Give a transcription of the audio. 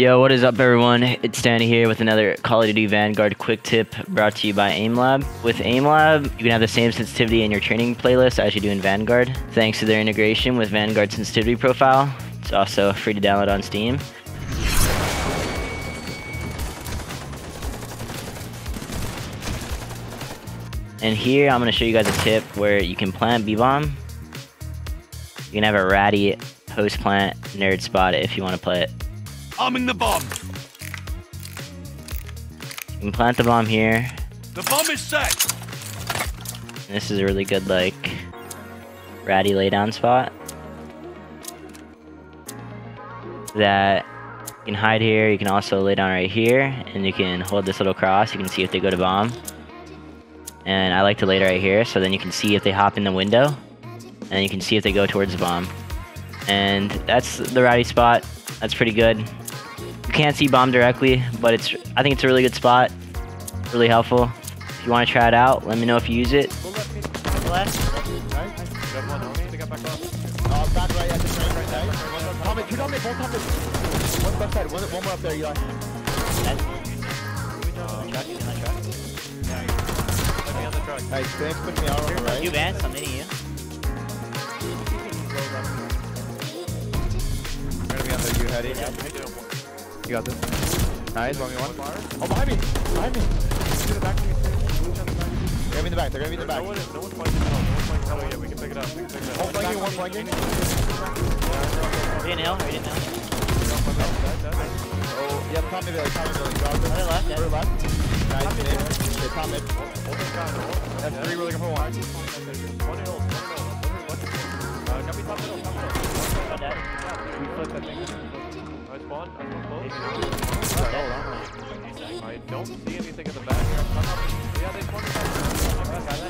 Yo, what is up, everyone? It's Standy here with another Call of Duty Vanguard quick tip brought to you by AimLab. With AimLab, you can have the same sensitivity in your training playlist as you do in Vanguard. Thanks to their integration with Vanguard Sensitivity Profile, it's also free to download on Steam. And here, I'm going to show you guys a tip where you can plant B-Bomb. You can have a ratty post-plant nerd spot if you want to play it. Arming the bomb. You can plant the bomb here. The bomb is set. This is a really good, like, ratty laydown spot. That you can hide here. You can also lay down right here, and you can hold this little cross. You can see if they go to bomb. And I like to lay it right here, so then you can see if they hop in the window, and you can see if they go towards the bomb. And that's the ratty spot. That's pretty good. You can't see bomb directly, but it's I think it's a really good spot. Really helpful. If you want to try it out, let me know if you use it. Left. Back right at the train right there. Top it, two top it, both top it. One left side, one, one more up there, Eli. Hey, Stan's putting me out on the right. You Vance, I'm hitting you. I'm gonna be under you, Hetty. You got this. Nice, one v one. Oh, behind me! Behind me! They're gonna be in the back, they're gonna be in the back. One flanking, one flanking. Ready nail, ready nail. Oh, yep, top mid, like, top mid, like, drop it. Other left, yeah. Third left. Nice, mid. Okay, top mid. That's three, we're looking for one. Dead. I don't see anything in the back here. Yeah, they spawned.